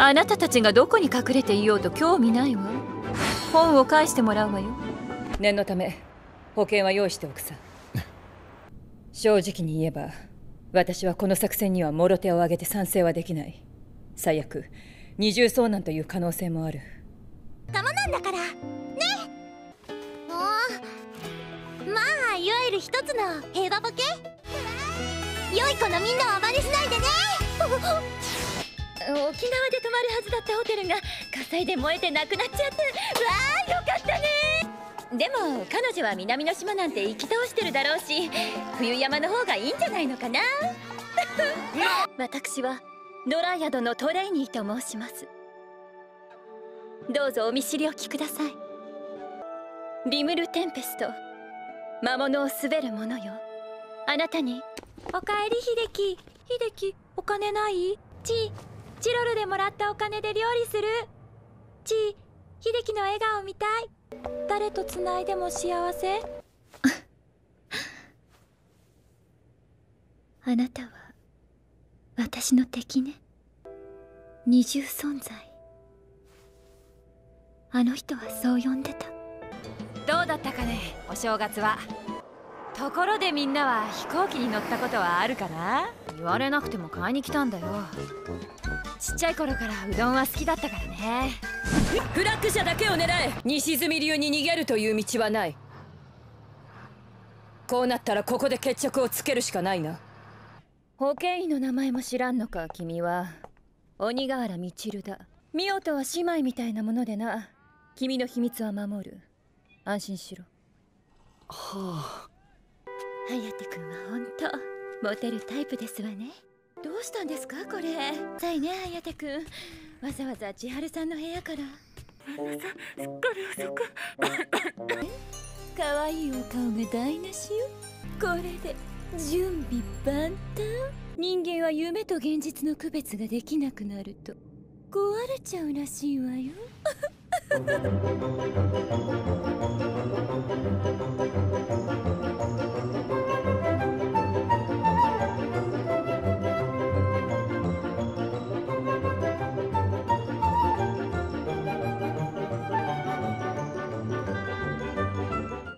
あなたたちがどこに隠れていようと興味ないわ。本を返してもらうわよ。念のため保険は用意しておくさ。正直に言えば私はこの作戦にはもろ手を挙げて賛成はできない。最悪二重遭難という可能性もある。玉なんだから。ね。もうまあいわゆる一つの平和ボケ。良い子のみんなは真似しないで。ね沖縄で泊まるはずだったホテルが火災で燃えてなくなっちゃって。わあよかったね。でも彼女は南の島なんて行き倒してるだろうし冬山の方がいいんじゃないのかな。私はノラヤドのトレイニーと申します。どうぞお見知りおきください。リムル・テンペスト。魔物を滑る者よ。あなたに。おかえり秀樹。秀樹お金ない？ちチロルでもらったお金で料理する。ち秀樹の笑顔見たい。誰とつないでも幸せ？あなたは私の敵ね。二重存在。あの人はそう呼んでた。どうだったかねお正月は。ところでみんなは飛行機に乗ったことはあるかな？言われなくても買いに来たんだよ。ちっちゃい頃からうどんは好きだったからね。フラッグ社だけを狙え。西住流に逃げるという道はない。こうなったらここで決着をつけるしかないな。保健医の名前も知らんのか君は。鬼ヶ原みちるだ。ミオとは姉妹みたいなものでな。君の秘密は守る。安心しろ。はあ。颯君は本当モテるタイプですわね。どうしたんですかこれ？さいね颯君わざわざ千春さんの部屋から。あのさすっかり遅く。可愛いお顔が台無しよ。これで準備万端。人間は夢と現実の区別ができなくなると。壊れちゃうらしいわよ